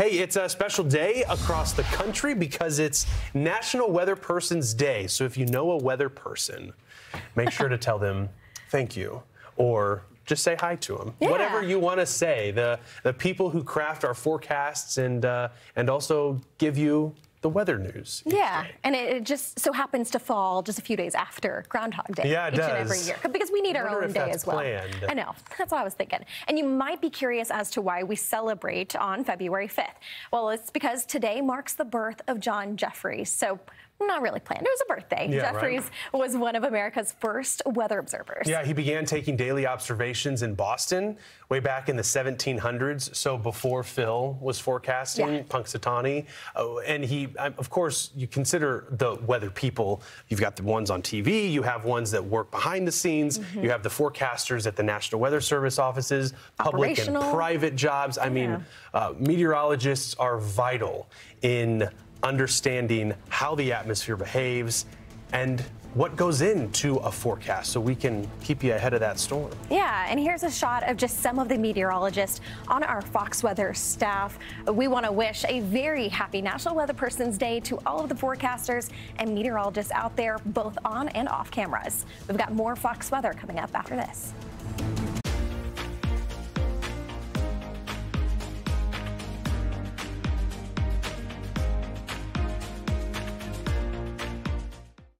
Hey, it's a special day across the country because it's National Weather Person's Day. So if you know a weather person, make sure to tell them thank you or just say hi to them. Yeah. Whatever you want to say. The the people who craft our forecasts and uh, and also give you the weather news. Yeah, day. and it, just so happens to fall just a few days after Groundhog Day. Yeah, it each and every year because we need our own day that's as well. planned. I know that's what I was thinking. And you might be curious as to why we celebrate on February 5th. Well, it's because today marks the birth of John Jeffries. So. Not really planned. It was a birthday. Yeah, right. Jeffries was one of America's first weather observers. Yeah, he began taking daily observations in Boston way back in the 1700s, so before Phil was forecasting Yeah. Punxsutawney. Oh, and he, um, of course, you consider the weather people. You've got the ones on TV, you have ones that work behind the scenes, Mm-hmm. you have the forecasters at the National Weather Service offices, public and private jobs. I mean, uh, meteorologists are vital in understanding how the atmosphere behaves and what goes into a forecast so we can keep you ahead of that storm. Yeah, and here's a shot of just some of the meteorologists on our Fox Weather staff. We want to wish a very happy National Weather Person's Day to all of the forecasters and meteorologists out there, both on and off cameras. We've got more Fox Weather coming up after this.